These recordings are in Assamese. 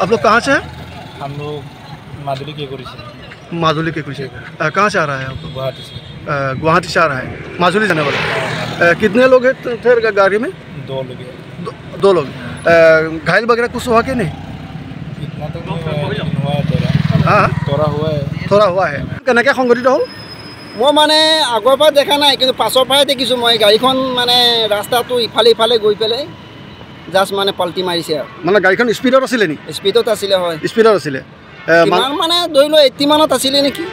आप लोग कहाँ से हैं हम लोग माधुरी के गुरी से माधुली के कुछ कहाँ से आ रहा है आप लोग गुवाहाटी से अ, गुवाहाटी से आ रहा है माधुली जाने वाला अ, कितने लोग हैं थ- थे गा- गाड़ी में दो लोग हैं दो, दो लोग अ, घायल वगैरह कुछ हुआ कि नहीं इतना तो नहीं हुआ है, लेकिन हुआ है तोरा हाँ तोरा हुआ है थोड़ा हुआ है কেনেকৈ সংঘটিত হ'ল মই মানে আগৰ পৰা দেখা নাই কিন্তু পাছৰ পৰাই দেখিছোঁ মই গাড়ীখন মানে ৰাস্তাটো ইফালে ইফালে গৈ পেলাই জাষ্ট মানে পাল্টি মাৰিছে আৰু। মানে গাড়ীখন স্পীডত আছিলে নেকি স্পীডত আছিলে হয়। স্পীডত আছিলে। মানে ধৰি লওক এইটি মানত আছিলে নেকি?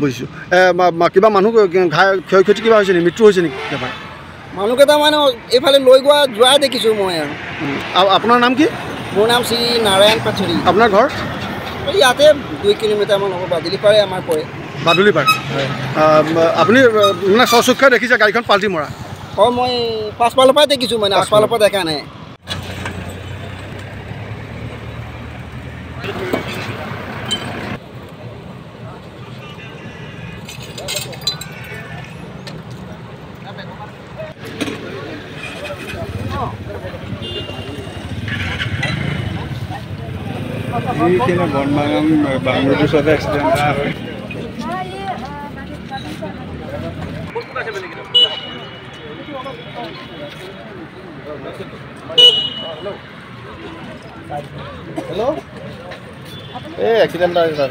বুজিছোঁ। কিবা মানুহ ঘাই ক্ষয় ক্ষতি কিবা হৈছে নেকি মৃত্যু হৈছে নেকি মানুহকেইটা মানে এইফালে লৈ গোৱা যোৱা দেখিছোঁ মই আৰু। আপোনাৰ নাম কি? মোৰ নাম শ্ৰী নাৰায়ণ পাচৰি আপোনাৰ ঘৰ? ইয়াতে দুই কিলোমিটাৰমান হ'ব বাদুলি পাৰে আমাৰ পৰে। বাদুলি পাৰ। আপুনি মানে স্বচক্ষে দেখিছে গাড়ীখন পাল্টি মৰা। হয় মই পাছফালৰ পৰাই দেখিছোঁ মানে আগফালৰ পৰা দেখা নাই। যিখিনি বনবাগান ওচৰতে এক্সিডেণ্ট হয়? এই এক্সিডেণ্ট এটা ছাৰ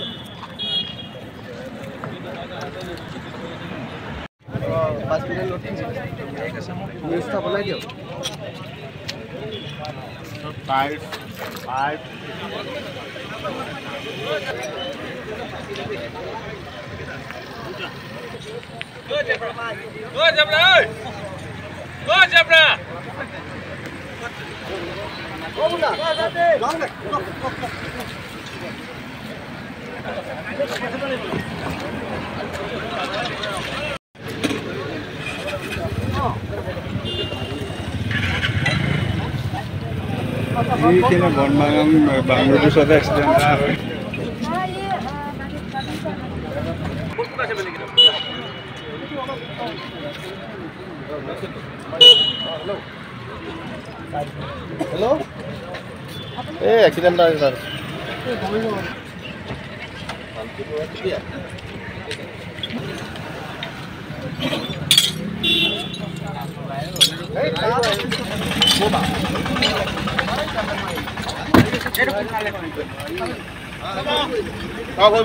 पाच किलो लोटी व्यवस्थापना देऊ टाईट Go, Jabra! Go, Jabra! Go, Jabra! Go, Jabra! Go, Jabra! বনবাগান বাংলোৰ ওচৰতে এক্সিডেণ্ট হয়। এই এক্সিডেণ্ট এটা ছাৰ Ciao